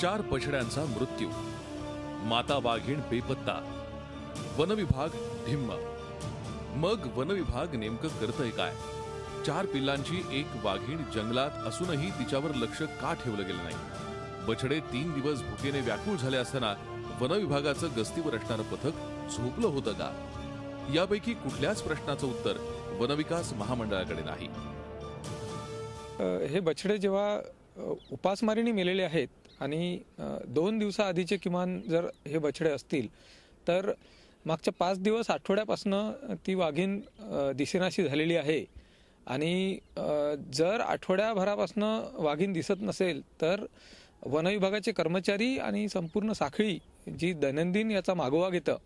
चार बछड्यांचा मृत्यू. माता वाघीण बेपत्ता. वनविभाग ढिम्म मग वनविभाग नेमकं करतंय काय? चार पिल्लांची एक वाघीण जंगलात असूनही तिच्यावर लक्ष का ठेवलं गेलं नाही? बछडे तीन दिवस भुकेने व्याकुळ झाले असताना वनविभागाचं गस्तीवर असणारं पथक झोपलं होतं का? यापैकी कुठल्याच प्रश्नाचं उत्तर वनविकास महामंडळाकडे नाही. हे बछडे जेव्हा उपासमारीने मेलेले आहेत आणि दोन दिवसाआधीचे किमान जर हे बछडे असतील तर मागच्या पाच दिवस आठवड्यापासनं ती वाघीण दिसेनाशी झालेली आहे. आणि जर आठवड्याभरापासनं वाघीण दिसत नसेल तर वनविभागाचे कर्मचारी आणि संपूर्ण साखळी जी दैनंदिन याचा मागोवा घेतं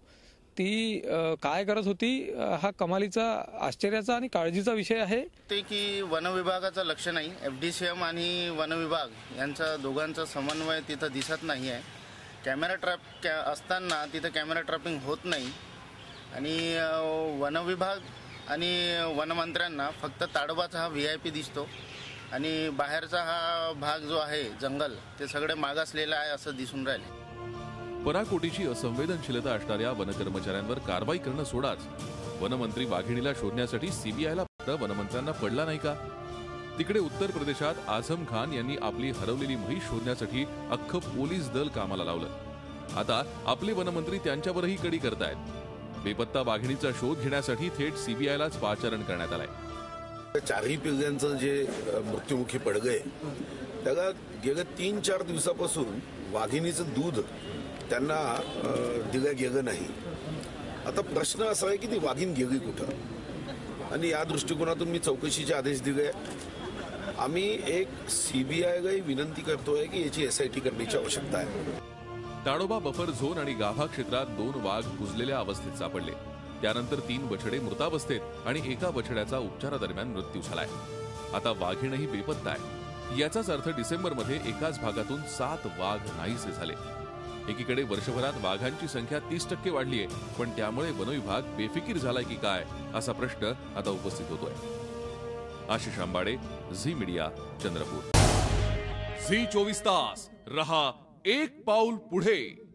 ती काय करत होती हा कमालीचा आश्चर्याचा आणि काळजीचा विषय आहे? ते की वन विभागाचं लक्ष नाही. एफ डी सी एम आणि वन विभाग यांचा दोघांचा समन्वय तिथं दिसत नाही आहे कॅमेरा ट्रॅप कॅ असताना तिथं कॅमेरा ट्रॅपिंग होत नाही. आणि वनविभाग वन विभाग आणि वनमंत्र्यांना फक्त ताडोबाचा हा व्ही आय पी दिसतो. आणि बाहेरचा हा भाग जो आहे जंगल ते सगळे मागासलेलं आहे असं दिसून राहिले. पराकोटीची असंवेदनशीलता असणाऱ्या वनकर्मचाऱ्यांवर कारवाई करणं सोडाच. वनमंत्री वाघिणीला शोधण्यासाठी सीबीआयला वनमंत्र्यांना पडला नाही का? तिकडे उत्तर प्रदेशात आझम खान यांनी आपली हरवलेली म्हैस शोधण्यासाठी अख्खं पोलीस दल कामाला लावलं. आता आपले वनमंत्री त्यांच्यावरही कडी करतायत. बेपत्ता वाघिणीचा शोध घेण्यासाठी थेट सीबीआयलाच पाचारण करण्यात आलाय. चारही पिल्ल्यांचं जे मृत्युमुखी पडगय त्याला गेल्या तीन चार दिवसापासून वाघिणीचं दूध त्यांना दिलं गेलं नाही. आता प्रश्न असा आहे की ती वाघीण गेली कुठं? आणि या दृष्टिकोनातून मी चौकशीचे आदेश दिले. आम्ही एक सीबीआयलाही विनंती करतोय की याची एस आय टी करण्याची आवश्यकता आहे. ताडोबा बफर झोन आणि गाभा क्षेत्रात दोन वाघ कुजलेल्या अवस्थेत सापडले. त्यानंतर तीन बछडे मृतावस्थेत आणि एका बछड्याचा उपचारादरम्यान मृत्यू झालाय. आता वाघीणही बेपत्ता आहे. याचाच अर्थ डिसेंबरमध्ये एकाच भागातून सात वाघ नाहीसे झाले. एकीकडे वर्षभरात वाघांची संख्या तीस टक्के वाढली आहे पण त्यामुळे वनविभाग बेफिकीर झालाय की काय असा प्रश्न आता उपस्थित होतोय. आशिष आंबाडे झी मीडिया चंद्रपूर. झी चोवीस तास रहा एक पाऊल पुढे.